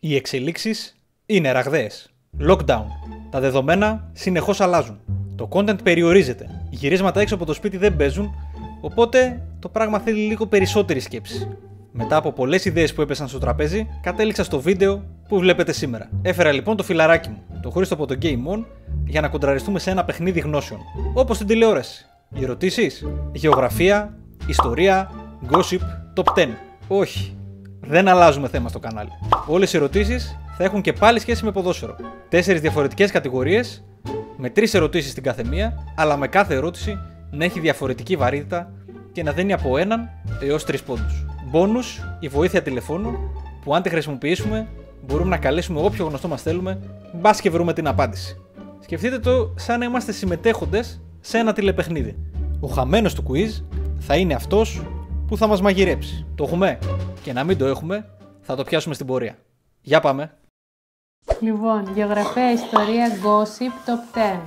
Οι εξελίξεις είναι ραγδαίες. Lockdown. Τα δεδομένα συνεχώς αλλάζουν. Το content περιορίζεται. Οι γυρίσματα έξω από το σπίτι δεν παίζουν, οπότε το πράγμα θέλει λίγο περισσότερη σκέψη. Μετά από πολλές ιδέες που έπεσαν στο τραπέζι, κατέληξα στο βίντεο που βλέπετε σήμερα. Έφερα λοιπόν το φιλαράκι μου, το Χρήστο από το Game On, για να κοντραριστούμε σε ένα παιχνίδι γνώσεων. Όπως στην τηλεόραση. Οι ερωτήσεις, γεωγραφία, ιστορία, gossip, top 10. Όχι, δεν αλλάζουμε θέμα στο κανάλι. Όλες οι ερωτήσεις θα έχουν και πάλι σχέση με ποδόσφαιρο. Τέσσερις διαφορετικές κατηγορίες, με τρεις ερωτήσεις στην κάθε μία, αλλά με κάθε ερώτηση να έχει διαφορετική βαρύτητα και να δίνει από έναν έως τρεις πόντους. Μπόνους, η βοήθεια τηλεφώνου, που αν τη χρησιμοποιήσουμε μπορούμε να καλέσουμε όποιο γνωστό μας θέλουμε, μπας και βρούμε την απάντηση. Σκεφτείτε το σαν να είμαστε συμμετέχοντες σε ένα τηλεπαιχνίδι. Ο χαμένος του quiz θα είναι αυτός που θα μας μαγειρέψει. Το έχουμε; Και να μην το έχουμε, θα το πιάσουμε στην πορεία. Για πάμε. Λοιπόν, γεωγραφία, ιστορία, gossip, top 10.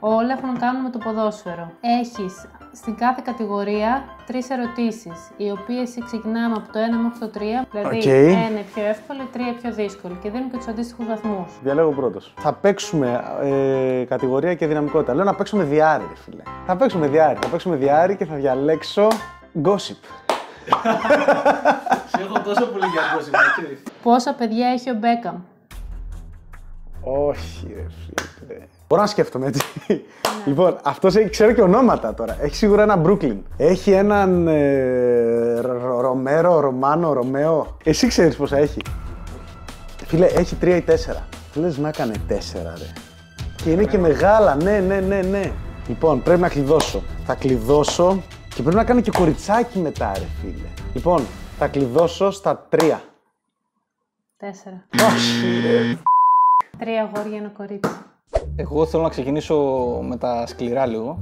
Όλα έχουν να κάνουν με το ποδόσφαιρο. Έχεις στην κάθε κατηγορία τρεις ερωτήσεις, οι οποίες ξεκινάμε από το 1 μέχρι το 3, δηλαδή Οκ. 1 πιο εύκολη, 3 πιο δύσκολη και δίνουν και τους αντίστοιχους βαθμούς. Διαλέγω πρώτος. Θα παίξουμε ε, κατηγορία και δυναμικότητα. Λέω να παίξουμε διάρι, ρε φίλε. Θα παίξουμε διάρι. Θα παίξουμε διάρι και θα διαλέξω gossip. Σε έχω τόσο πολύ για κόσμο, Πόσα παιδιά έχει ο Μπέκαμ; Όχι, ρε φίλε. Μπορώ να σκέφτομαι έτσι. λοιπόν, αυτός έχει, ξέρω και ονόματα τώρα. Έχει σίγουρα ένα Brooklyn. Έχει έναν ε, Ρο- Ρομέρο, Ρωμάνο, Ρωμαίο. Εσύ ξέρεις πόσα έχει. Φίλε, έχει τρία ή τέσσερα. Λες να έκανε τέσσερα, ρε. Και είναι και μεγάλα, ναι, ναι, ναι, ναι. Λοιπόν, πρέπει να κλειδώσω. Θα κλειδώσω και πρέπει να κάνω και κοριτσάκι μετά, ρε φίλε. Λοιπόν, θα κλειδώσω στα τρία. Τέσσερα. Όχι, ρε. Τρία αγόρια, ένα κορίτσι. Εγώ θέλω να ξεκινήσω με τα σκληρά λίγο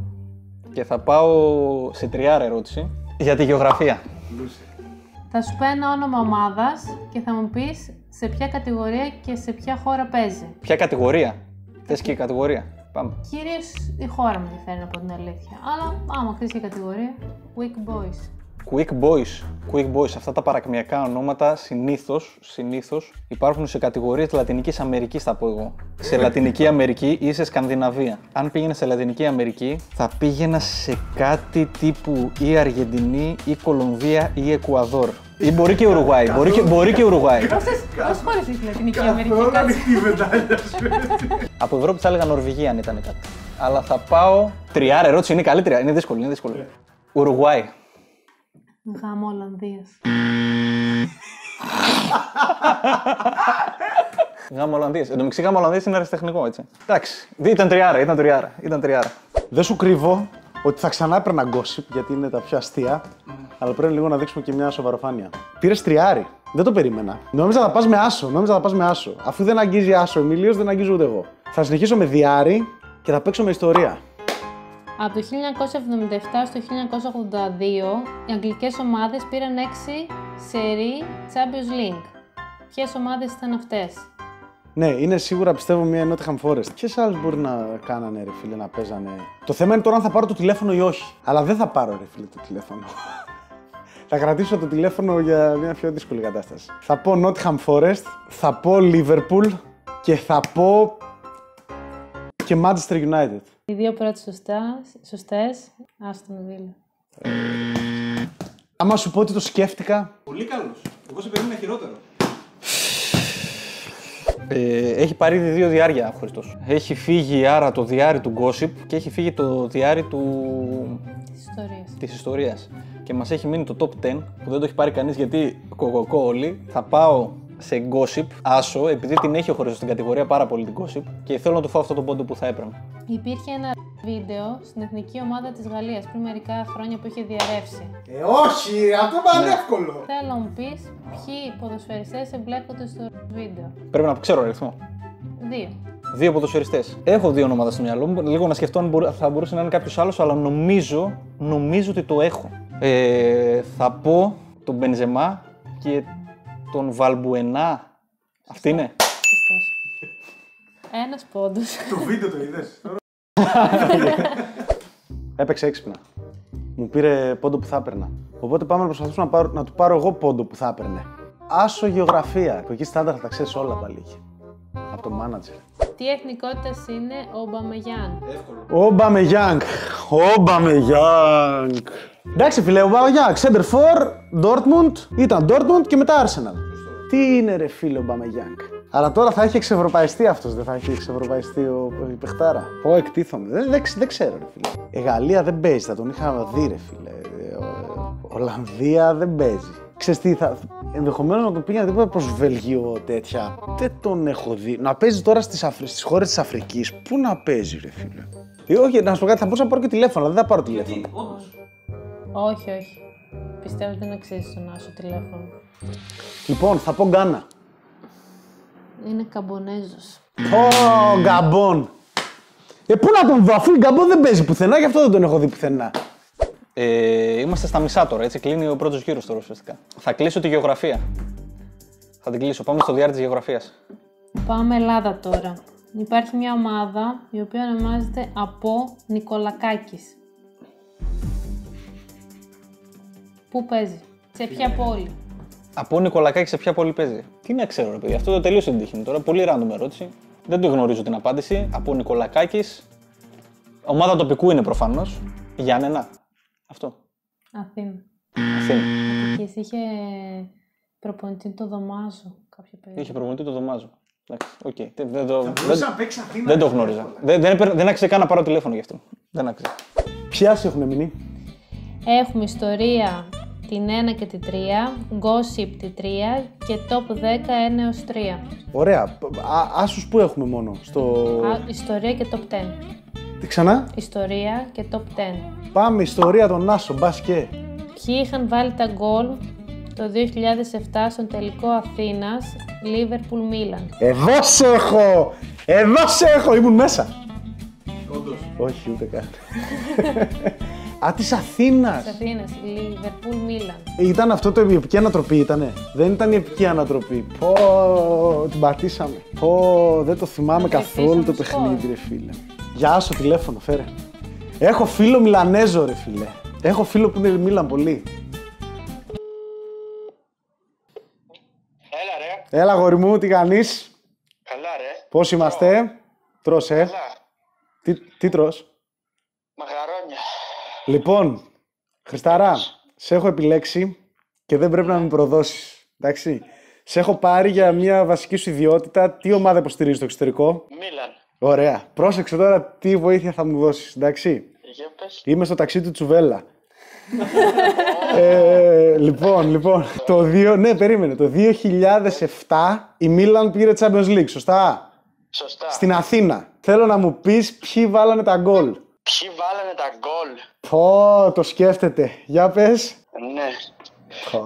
και θα πάω σε τριάρα ερώτηση για τη γεωγραφία. Θα σου πω ένα όνομα ομάδας και θα μου πεις σε ποια κατηγορία και σε ποια χώρα παίζει. Ποια κατηγορία; Θες και κατηγορία. Πάμε. Κυρίως η χώρα μου ενδιαφέρει από την αλήθεια. Αλλά άμα χτίσει και κατηγορία, Weak Boys. Quick Boys. Quick Boys. Αυτά τα παρακμιακά ονόματα συνήθως, συνήθως υπάρχουν σε κατηγορίες Λατινικής Αμερικής θα πω εγώ. Σε Λατινική Αμερική ή σε Σκανδιναβία. Αν πήγαινε σε Λατινική Αμερική θα πήγαινα σε κάτι τύπου ή Αργεντινή ή Κολομβία ή Εκουαδόρ. Ή μπορεί και Ουρουγουάη. Μπορεί και, μπορεί και Ουρουγουάη. Πόσες χώρες έχει η Λατινική Αμερική, κάτσε. Από Ευρώπη θα έλεγα Νορβηγία αν ήταν κάτι. Αλλά θα πάω. Τριάρα ερώτηση είναι καλύτερη. Είναι δύσκολη. Είναι δύσκολη. Ουρουγουάη. Γάμο Ολλανδίας. Γάμο Ολλανδία. Εν τω μεταξύ, γάμο Ολλανδία είναι αριστεχνικό, έτσι. Εντάξει. Δι- Ήταν τριάρα, ήταν τριάρα. Ήταν τριάρα. Δεν σου κρύβω ότι θα ξανά έπαιρνα gossip γιατί είναι τα πιο αστεία. Αλλά πρέπει λίγο να δείξουμε και μια σοβαροφάνεια. Πήρες τριάρι. Δεν το περίμενα. Νόμιζα να πας με άσο. Νόμιζα να πας με άσο. Αφού δεν αγγίζει άσο ο Εμίλιο, δεν αγγίζω ούτε εγώ. Θα συνεχίσω με διάρι και θα παίξω με ιστορία. Από το 1977 στο 1982, οι αγγλικές ομάδες πήραν 6 σερί Champions League. Ποιες ομάδες ήταν αυτές; Ναι, είναι σίγουρα πιστεύω μια Nottingham Forest. Ποιες άλλες μπορεί να κάνανε, ρε φίλε, να παίζανε; Το θέμα είναι τώρα αν θα πάρω το τηλέφωνο ή όχι. Αλλά δεν θα πάρω, ρε φίλε, το τηλέφωνο. θα κρατήσω το τηλέφωνο για μια πιο δύσκολη κατάσταση. Θα πω Nottingham Forest, θα πω Liverpool και θα πω και Manchester United. Οι δύο πρώτες σωστά, σωστές, Aston Villa. Άμα σου πω ότι το σκέφτηκα, Πολύ καλός. Εγώ σε περίμενα χειρότερο. Ε, έχει πάρει ήδη δύο διάρκεια ο Χριστός. Έχει φύγει άρα το διάρρη του gossip και έχει φύγει το διάρρη του... Της ιστορίας. της ιστορίας. Και μας έχει μείνει το top 10 που δεν το έχει πάρει κανείς γιατί κοκοκό όλοι. Θα πάω σε gossip, άσο, επειδή την έχει ο Χριστός στην κατηγορία πάρα πολύ την gossip και θέλω να του φάω αυτό το πόντο που θα έπρεπε. Υπήρχε ένα βίντεο στην εθνική ομάδα της Γαλλίας πριν μερικά χρόνια που είχε διαρρεύσει. Ε, όχι, αυτό είναι εύκολο. Θέλω να μου πεις ποιοι ποδοσφαιριστές εμπλέκονται στο βίντεο. Πρέπει να ξέρω αριθμό. Δύο. Δύο ποδοσφαιριστές. Έχω δύο ονόματα στο μυαλό μου. Λίγο να σκεφτώ αν μπορού- θα μπορούσε να είναι κάποιος άλλος, αλλά νομίζω, νομίζω ότι το έχω. Ε, θα πω τον Μπενζεμά και τον Βαλμπουενά. Αυτή είναι. Σωστός. Ένας πόντος. Το βίντεο το είδες. Έπαιξε έξυπνα. Μου πήρε πόντο που θα έπαιρνα. Οπότε πάμε να προσπαθήσουμε να, πάρω, να του πάρω εγώ πόντο που θα έπαιρνε. Άσο γεωγραφία. Που εκεί στάνταρ θα τα ξέρεις όλα πάλι. είχε. Από το μάνατζερ. Τι εθνικότητα είναι ο Μπαμεγιάν. Ο Μπαμεγιάνγκ. Ο Μπαμεγιάνγκ. Εντάξει, φίλε, ο Μπαμεγιάνγκ. Center for Dortmund. Ήταν Dortmund και μετά Arsenal. Τι είναι, ρε φίλε, ο Μπαμεγιάνγκ; Αλλά τώρα θα έχει εξευρωπαϊστεί αυτός, δεν θα έχει εξευρωπαϊστεί ο η παιχτάρα. Πω, εκτίθομαι. Δεν, δεν, ξε- δεν ξέρω, ρε φίλε. Η Γαλλία δεν παίζει, θα τον είχα δει, ρε φίλε. Ε, ο- Ολλανδία δεν παίζει. Ξέρεις τι, θα, ενδεχομένως να τον πήγαινε τίποτα προς Βέλγιο τέτοια. Δεν τον έχω δει. Να παίζει τώρα στις, Αφρι... στις χώρες της Αφρικής. Πού να παίζει ρε φίλε. Ε, όχι, να σου πω κάτι, θα μπορούσα να πάρω και τηλέφωνο, αλλά δεν θα πάρω τηλέφωνο. Όχι, όχι. Πιστεύω ότι δεν αξίζει τον Άσο τηλέφωνο. Λοιπόν, θα πω Γκάνα. Είναι καμπονέζος. Ω, Γκαμπόν. Ε, πού να τον δω, αφού η Γκαμπόν δεν παίζει πουθενά, γι' αυτό δεν τον έχω δει πουθενά. Ε, είμαστε στα μισά τώρα, έτσι κλείνει ο πρώτος γύρος τώρα ουσιαστικά. Θα κλείσω τη γεωγραφία. Θα την κλείσω. Πάμε στο διάρκεια της γεωγραφίας. Πάμε Ελλάδα τώρα. Υπάρχει μια ομάδα η οποία ονομάζεται από Νικολακάκης. Πού παίζει, σε ποια πόλη; Από Νικολακάκης σε ποια πόλη παίζει; Τι να ξέρω, ρε παιδί. Αυτό το τελείωσε την τύχη μου τώρα. Πολύ random ερώτηση. Δεν το γνωρίζω την απάντηση. Από Νικολακάκης. Ομάδα τοπικού είναι προφανώς. Γιάννενα. Αυτό. Αθήνα. Αθήνα. Και εσύ είχε προπονητή το Δωμάζο κάποια περίοδο. Είχε προμονητή το Δωμάζο. Εντάξει, οκ. Δεν, δεν, το- δεν, δεν το γνώριζα. Δεν, δεν, έπαιρνε- δεν άξιζε καν να πάρω τηλέφωνο γι' αυτό. Δεν άξιζε. Ποια σου έχουν μείνει. Έχουμε ιστορία την 1 και την 3, gossip την 3 και top 10 1 έως 3. Ωραία. Α, άσους που έχουμε μόνο. Στο... Α, ιστορία και top 10. Τι ξανά; Ιστορία και top 10. Πάμε ιστορία των Άσο, μπας και. Ποιοι είχαν βάλει τα γκολ το 2007 στον τελικό Αθήνας, Liverpool Milan. Εδώ σε έχω! Εδώ σε έχω! Ήμουν μέσα. Όχι, ούτε καν. Α, της Αθήνας. Της Αθήνας, Liverpool Milan. Ήταν αυτό το η επική ανατροπή, ήτανε. Δεν ήταν η επική ανατροπή. Πω, την πατήσαμε. Πω, δεν το θυμάμαι καθόλου το αφήσαμε παιχνίδι, ρε φίλε. Γεια σου, τηλέφωνο, φέρε. Έχω φίλο Μιλανέζο, ρε φίλε. Έχω φίλο που είναι Μίλαν πολύ. Έλα ρε, Έλα, γόρι μου, τι κάνεις; καλά ρε. Πώς είμαστε; Τρως, ε. Καλά, Τι, τι τρως; Μαγαρόνια. Λοιπόν, Χριστάρα, σε έχω επιλέξει και δεν πρέπει να με προδώσεις. Εντάξει. Σε έχω πάρει για μια βασική σου ιδιότητα. Τι ομάδα υποστηρίζεις στο εξωτερικό; Μίλαν. Ωραία. Πρόσεξε τώρα τι βοήθεια θα μου δώσεις. Εντάξει. Για πες. Είμαι στο ταξί του Τσουβέλα. ε, λοιπόν, λοιπόν, το 2, ναι, περίμενε. Το 2007 η Μίλαν πήρε Champions League, σωστά; Σωστά. Στην Αθήνα. Θέλω να μου πεις ποιοι βάλανε τα γκολ. Ποιοι βάλανε τα γκολ; Πω, το σκέφτεται. Για πες. Ναι. Πω.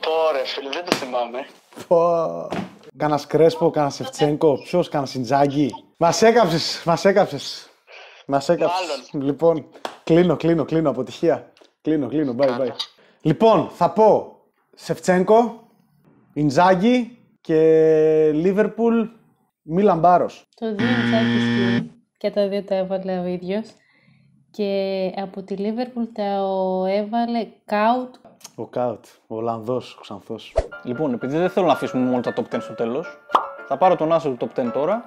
Πόρε φίλε, δεν το θυμάμαι. Πω. Κάνας Κρέσπο, κάνας Σεφτσέγκο, ποιος, κάνας Σιντζάγκη. Μας έκαψες, μας έκαψες. Μας έκαψες. Λοιπόν, κλείνω, κλείνω, κλείνω. Αποτυχία. Κλείνω, κλείνω. Bye, bye. Λοιπόν, θα πω Σεφτσέγκο, Ιντζάγκι και Λίβερπουλ Μίλαν Μπάρος. Το δύο τσάκι ισχύει και τα δύο τα έβαλε ο ίδιος. Και από τη Liverpool τα έβαλε Κάουτ. Ο Κάουτ, ο Ολλανδός, ο Ξανθός. Λοιπόν, επειδή δεν θέλω να αφήσουμε μόνο τα top 10 στο τέλος, θα πάρω τον άσο του top 10 τώρα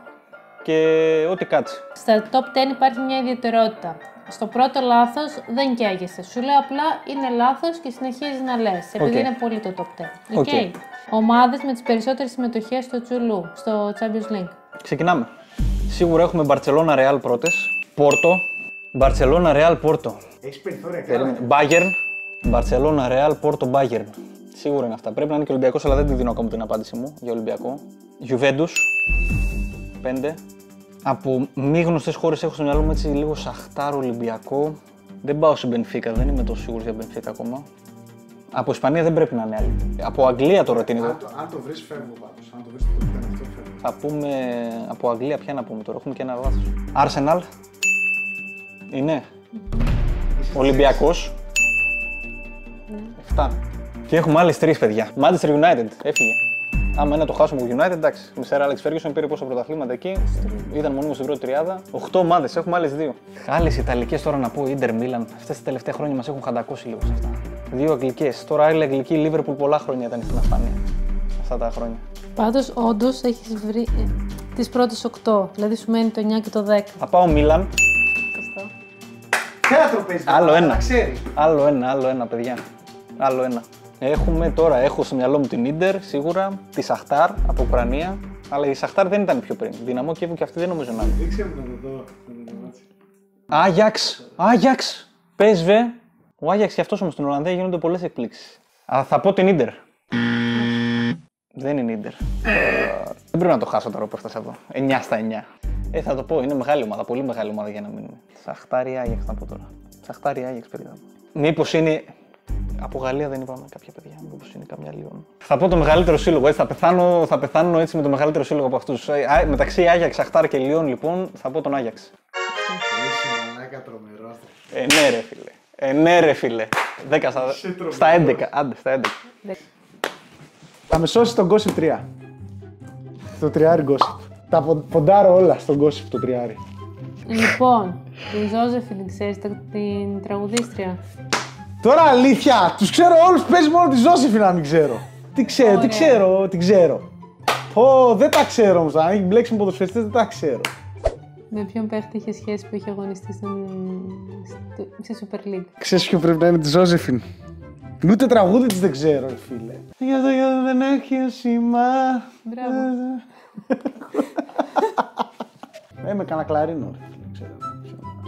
και ό,τι κάτσει. Στα top 10 υπάρχει μια ιδιαιτερότητα. Στο πρώτο λάθος δεν καίγεσαι. Σου λέω απλά είναι λάθος και συνεχίζεις να λες. Επειδή Οκ. είναι πολύ το top 10. Οκ. Okay. Ομάδες με τις περισσότερες συμμετοχές στο Τσου Λου, στο Champions League. Ξεκινάμε. Σίγουρα έχουμε Barcelona Real πρώτες. Πόρτο. Barcelona Real Πόρτο. Έχει περιθώρια Περίμενε. Bayern. Barcelona Real Πόρτο Bayern. Σίγουρα είναι αυτά. Πρέπει να είναι και Ολυμπιακό, αλλά δεν τη δίνω ακόμα την απάντηση μου για Ολυμπιακό. Juventus. 5. Από μη γνωστές χώρες έχω στο μυαλό μου έτσι λίγο Σαχτάρ Ολυμπιακό. Δεν πάω σε Μπενφίκα, δεν είμαι τόσο σίγουρος για Μπενφίκα ακόμα. Από Ισπανία δεν πρέπει να είναι άλλη. Από Αγγλία τώρα τι είναι. Αν το βρει, φεύγω πάντω. Αν το βρει, το αυτό φεύγω. Θα πούμε από Αγγλία, ποια να πούμε τώρα. Έχουμε και ένα λάθο. Arsenal. Είναι. Ολυμπιακός. 7. Και έχουμε άλλες τρεις παιδιά. Manchester United. Έφυγε. Άμα είναι το χάσουμε από United, εντάξει. Μισέρα Alex Ferguson πήρε πόσα πρωταθλήματα εκεί. Ήταν μονίμως στην πρώτη τριάδα. 8 ομάδες, έχουμε άλλες δύο. Άλλες Ιταλικές τώρα να πω, Inter Milan. Αυτές τα τελευταία χρόνια μας έχουν χαντακώσει λίγο σε αυτά. Δύο Αγγλικές. Τώρα άλλη Αγγλική Liverpool πολλά χρόνια ήταν στην Ασπανία. αυτά τα χρόνια. Πάντως, όντως έχεις βρει ε, τις πρώτες 8. Δηλαδή σου μένει το 9 και το 10. Θα πάω Μίλαν. Σωστό. Θέατρο παίζεις. Άλλο να ένα. ξέρεις. Άλλο ένα, άλλο ένα, παιδιά. Άλλο ένα. Έχουμε τώρα, έχω στο μυαλό μου την Ίντερ σίγουρα, τη Σαχτάρ από Ουκρανία. Αλλά η Σαχτάρ δεν ήταν πιο πριν. Δυναμό Κίεβου και αυτή δεν νομίζω να είναι. Δείξε μου να το δω. να το δω έτσι. Άγιαξ, Άγιαξ, πέσβε. Ο Άγιαξ και αυτός όμως στην Ολλανδία γίνονται πολλές εκπλήξεις. Αλλά θα πω την Ίντερ. Δεν είναι Ίντερ. Δεν πρέπει να το χάσω τώρα που έφτασα εδώ. 9 στα 9. Ε, θα το πω, είναι μεγάλη ομάδα, πολύ μεγάλη ομάδα για να μείνουμε. Σαχτάρι Άγιαξ θα πω τώρα. Σαχτάρι Άγιαξ, παιδιά. Μήπως είναι. Από Γαλλία δεν είπαμε κάποια παιδιά. Μήπως είναι καμιά Λιόν. Θα πω το μεγαλύτερο σύλλογο. Έτσι, θα, πεθάνω, θα πεθάνω έτσι με το μεγαλύτερο σύλλογο από αυτούς. Μεταξύ Άγιαξ, Σαχτάρ και Λιόν, λοιπόν, θα πω τον Άγιαξ. Είσαι μαλάκα τρομερό. Ε, ναι, ρε φίλε. Ε, ναι, ρε φίλε. 10 στα, στα 11. Άντε, στα 11. Θα με σώσει τον Gossip 3. Το τριάρι Gossip. Τα πο- ποντάρω όλα στον Gossip το τριάρι. Λοιπόν, την Ζώζεφιν, ξέρεις την τραγουδίστρια. Τώρα αλήθεια, τους ξέρω όλους. Παίζει μόνο τη Ζώσεφη να μην ξέρω. Τι ξέρω, τι Ωραία. ξέρω, τι ξέρω. Πω, δεν τα ξέρω όμως. Αν έχει μπλέξει με ποδοσφαιριστές δεν τα ξέρω. Με ποιον παίχτη είχε σχέση που είχε αγωνιστεί στην... στη- στη Super League; Ξέρεις ποιο πρέπει να είναι τη Ζώσεφιν. Ούτε τραγούδι της δεν ξέρω, ρε φίλε. Για το για το δεν έχει σήμα. Μπράβο. Ε, με κανένα κλαρίνο, ρε φίλε, ξέρω.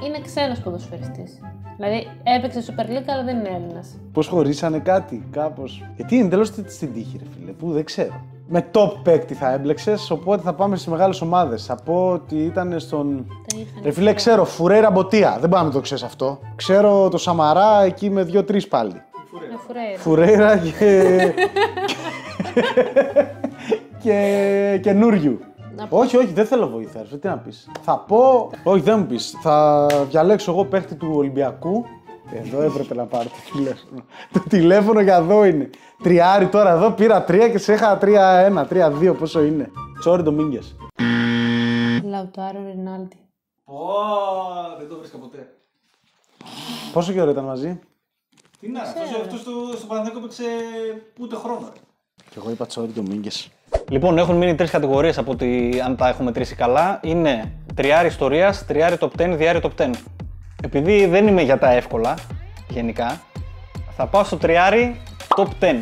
Είναι ξένος ποδοσφαιριστής. Δηλαδή έπαιξε Super League, αλλά δεν είναι Έλληνας. Πώς χωρίσανε κάτι, κάπως. Γιατί είναι τέλο στην τύχη, ρε φίλε, που δεν ξέρω. Με top παίκτη θα έμπλεξες, οπότε θα πάμε στις μεγάλες ομάδες. Θα πω ότι ήταν στον. Τα είχαν. Ρε φίλε, ξέρω, Φουρέιρα Μποτία. Δεν πάμε να το ξέρεις αυτό. Ξέρω το Σαμαρά εκεί με δύο-τρεις πάλι. Με φουρέιρα. Φουρέιρα και. και καινούριου. Να πω- Όχι, όχι, δεν θέλω βοήθεια. ρε, Τι να πεις. Θα πω. Όχι, δεν μου πεις. Θα διαλέξω εγώ παίχτη του Ολυμπιακού. Εδώ έπρεπε να πάρω το τηλέφωνο. το τηλέφωνο για εδώ είναι. Τριάρι τώρα εδώ πήρα τρία και σε είχα τρία-ένα, τρία-δύο. Πόσο είναι. Τσόρι Ντομίνγκες. Λαουτάρο Ρινάλτι. Πω, δεν το βρίσκα ποτέ. Πόσο καιρό ήταν μαζί; Τι να, αυτός αυτός στο, στο Παναθηναϊκό παίξε ούτε χρόνο. ρε. Και εγώ είπα Τσόρι Ντομίνγκες. Λοιπόν, έχουν μείνει τρεις κατηγορίες από ότι αν τα έχουμε τρίσει καλά. Είναι τριάρι ιστορίας, τριάρι top 10, διάρι top 10. Επειδή δεν είμαι για τα εύκολα, γενικά, θα πάω στο τριάρι top 10.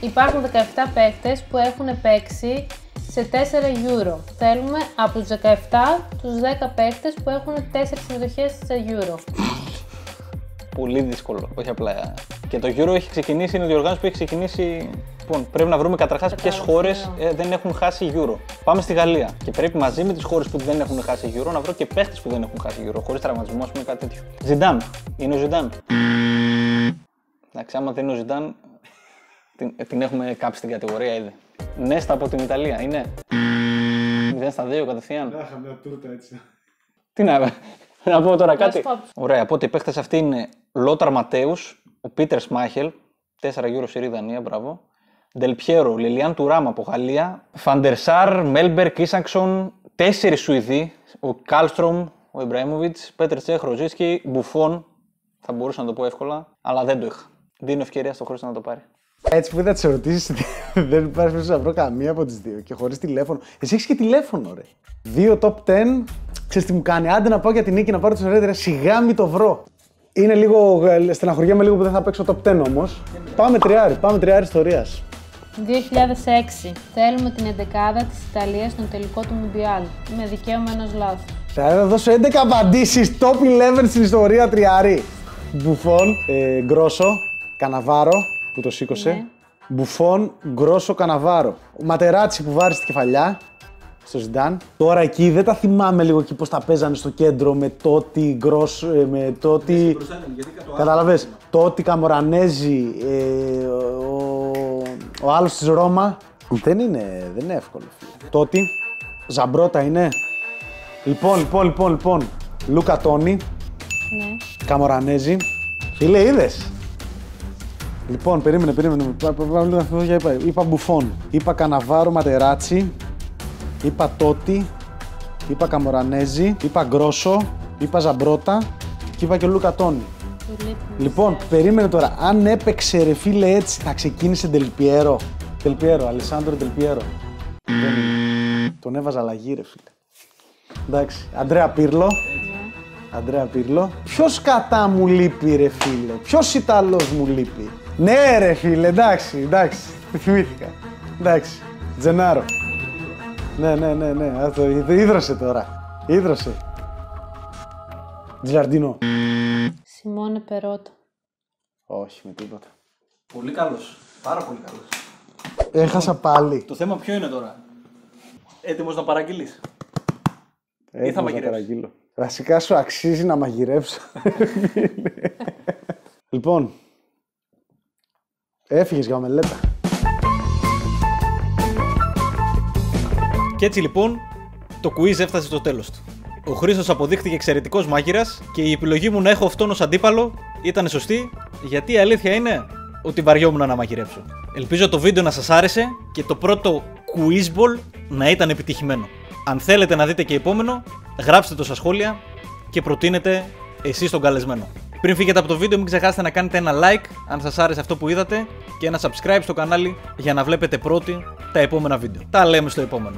Υπάρχουν 17 παίκτες που έχουν παίξει σε 4 euro. Θέλουμε από τους 17 τους 10 παίκτες που έχουν 4 συμμετοχές σε euro. Πολύ δύσκολο, όχι απλά. Και το Euro έχει ξεκινήσει, είναι η διοργάνωση που έχει ξεκινήσει. Λοιπόν, πρέπει να βρούμε καταρχάς ποιες Κατάλαβα, χώρες ναι. δεν έχουν χάσει Euro. Πάμε στη Γαλλία. Και πρέπει μαζί με τις χώρες που δεν έχουν χάσει Euro να βρω και παίχτες που δεν έχουν χάσει Euro. Χωρίς τραυματισμό, ας πούμε κάτι τέτοιο. Ζιντάν. Είναι ο Ζιντάν. Εντάξει, άμα δεν είναι ο Ζιντάν, την, ε, την έχουμε κάψει στην κατηγορία ήδη. Νέστα από την Ιταλία, είναι. 0 στα 2 κατευθείαν. Είχα μια τούρτα έτσι. Τι να, να πω τώρα κάτι. σου πω. Ωραία, οπότε οι παίχτες αυτοί είναι Λόταρ Ματέους, ο Πίτερ Σμάιχελ, 4 Γιούρο σερί Δανία, μπράβο. Ντελπιέρο, Λιλιάν Τουράμ από Γαλλία. Φαν Ντερ Σαρ, Μέλμπεργκ, Ίσακσον, 4 Σουηδοί, ο Κάλστρομ, ο Ιμπραΐμοβιτς, Πέτερ Τσέχ, Ροσίτσκι, Μπουφόν. Θα μπορούσα να το πω εύκολα, αλλά δεν το είχα. Δίνω ευκαιρία στο Χρήστο να το πάρει. Έτσι που είδα τις ερωτήσεις, δεν υπάρχει περίπτωση να βρω καμία από τις δύο και χωρίς τηλέφωνο. Εσύ έχεις και τηλέφωνο, ρε. Δύο top 10, ξέρεις τι μου κάνει. Άντε να πάω για την νίκη να πάρω το σωρέτερ, σιγά μη το βρω. Είναι λίγο, ε, στεναχωριέμαι λίγο που δεν θα παίξω top 10 όμως. Πάμε τριάρι, πάμε τριάρι ιστορίας. 2006. Θέλουμε την εντεκάδα της Ιταλίας στον τελικό του Μουντιάλ. Με δικαίωμα ενός λάθους. Θα δώσω 11 απαντήσεις top 11 στην ιστορία τριάρι. Μπουφόν, ε, Γκρόσο, Καναβάρο που το σήκωσε. Ναι. Μπουφόν, Γκρόσο, Καναβάρο. Ο Ματεράτσι που βάρει στη κεφαλιά στο Ζιντάν. Τώρα εκεί δεν τα θυμάμαι λίγο εκεί πώς τα παίζανε στο κέντρο με Τότι, Γκρόσο, ε, με Τότι. Κατάλαβες, Τότι, Καμορανέζη, ε, ο, ο άλλος της Ρώμα. Δεν είναι, δεν είναι εύκολο. φίλε. Τότι, Ζαμπρότα είναι. Λοιπόν, λοιπόν, λοιπόν, λοιπόν. Λούκα Τόνι, Ναι. Καμορανέζη. Φίλε, είδες; Λοιπόν, περίμενε, περίμενε. Πά- πά- Πάμε λίγο να θυμηθώ για είπα. Είπα Μπουφόν. Είπα Καναβάρο Ματεράτσι. Είπα Τότι. Είπα Καμορανέζη. Είπα Γκρόσο. Είπα Ζαμπρότα. Και είπα και Λούκα Τόνι. Του λείπει. Λοιπόν, περίμενε τώρα. Αν έπαιξε ρε φίλε έτσι, θα ξεκίνησε Ντελπιέρο. Τελπιέρο, Αλessandro Τελπιέρο. Δεν είναι. Τον έβαζα αλλαγή, ρε φίλε. Εντάξει. Αντρέα Πύρλο. Αντρέα Πύρλο. Ποιος κατά μου λείπει, ρε φίλε; Ποιος Ιταλός μου λείπει; Ναι, ρε φίλε, εντάξει, εντάξει. Θυμήθηκα. Εντάξει. Τζενάρο. Ναι, ναι, ναι, ναι. Α, το ίδρωσε τώρα. Ίδρωσε. Τζαρντινό. Σιμώνε Περότο. Όχι, με τίποτα. Πολύ καλός. Πάρα πολύ καλός. Έχασα πάλι. Το θέμα ποιο είναι τώρα; Έτοιμος να παραγγείλεις; Έτοιμος να μαγειρέψεις; παραγγείλω. Βασικά σου αξίζει να μαγειρέψω. λοιπόν, έφυγες για μελέτα. Και έτσι λοιπόν το quiz έφτασε στο τέλος του. Ο Χρήστο αποδείχτηκε εξαιρετικός μάγειρας και η επιλογή μου να έχω αυτόν ως αντίπαλο ήταν σωστή γιατί η αλήθεια είναι ότι βαριόμουν να μαγειρέψω. Ελπίζω το βίντεο να σας άρεσε και το πρώτο quiz ball να ήταν επιτυχημένο. Αν θέλετε να δείτε και επόμενο, γράψτε το στα σχόλια και προτείνετε εσείς τον καλεσμένο. Πριν φύγετε από το βίντεο μην ξεχάσετε να κάνετε ένα like αν σας άρεσε αυτό που είδατε και ένα subscribe στο κανάλι για να βλέπετε πρώτοι τα επόμενα βίντεο. Τα λέμε στο επόμενο.